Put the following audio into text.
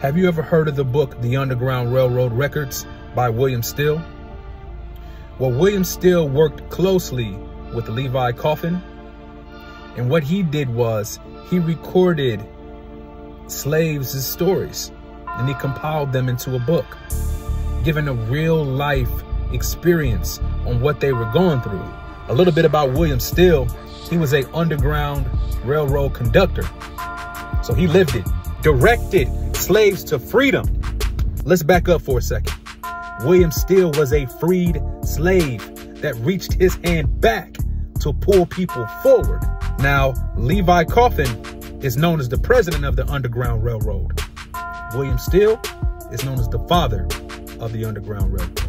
Have you ever heard of the book, The Underground Railroad Records by William Still? Well, William Still worked closely with Levi Coffin. And what he did was he recorded slaves' stories and he compiled them into a book, giving a real life experience on what they were going through. A little bit about William Still. He was a underground railroad conductor. So he lived it, directed slaves to freedom. Let's back up for a second. William Still was a freed slave that reached his hand back to pull people forward. Now, Levi Coffin is known as the president of the Underground Railroad. William Still is known as the father of the Underground Railroad.